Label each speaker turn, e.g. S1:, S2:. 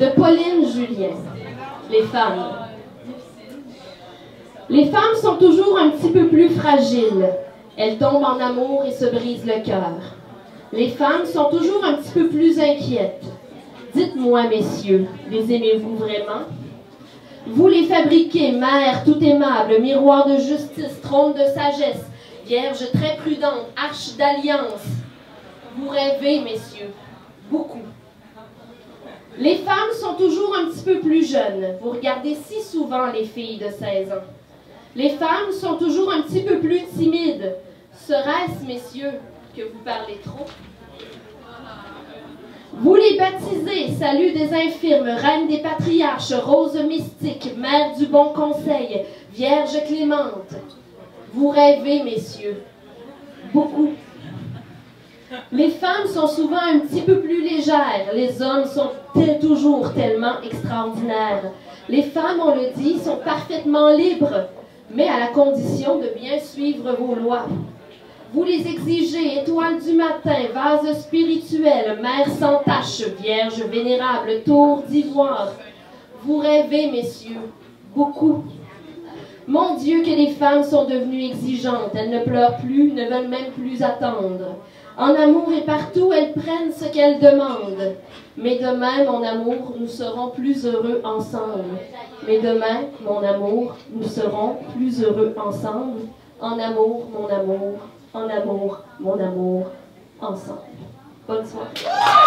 S1: de Pauline Julien. Les femmes. Les femmes sont toujours un petit peu plus fragiles. Elles tombent en amour et se brisent le cœur. Les femmes sont toujours un petit peu plus inquiètes. Dites-moi, messieurs, les aimez-vous vraiment? Vous les fabriquez, mère tout aimable, miroir de justice, trône de sagesse, vierge très prudente, arche d'alliance. Vous rêvez, messieurs. Les femmes sont toujours un petit peu plus jeunes. Vous regardez si souvent les filles de 16 ans. Les femmes sont toujours un petit peu plus timides. Serait-ce, messieurs, que vous parlez trop? Vous les baptisez, salut des infirmes, reine des patriarches, rose mystique, mère du bon conseil, vierge clémente. Vous rêvez, messieurs, beaucoup. Les femmes sont souvent un petit peu plus les hommes sont toujours tellement extraordinaires. Les femmes, on le dit, sont parfaitement libres, mais à la condition de bien suivre vos lois. Vous les exigez, étoile du matin, vase spirituel, mère sans tache, vierge vénérable, tour d'ivoire. Vous rêvez, messieurs, beaucoup. Mon Dieu, que les femmes sont devenues exigeantes. Elles ne pleurent plus, ne veulent même plus attendre. En amour et partout, elles prennent ce qu'elles demandent. Mais demain, mon amour, nous serons plus heureux ensemble. Mais demain, mon amour, nous serons plus heureux ensemble. En amour, mon amour, en amour, mon amour, ensemble. Bonne soirée.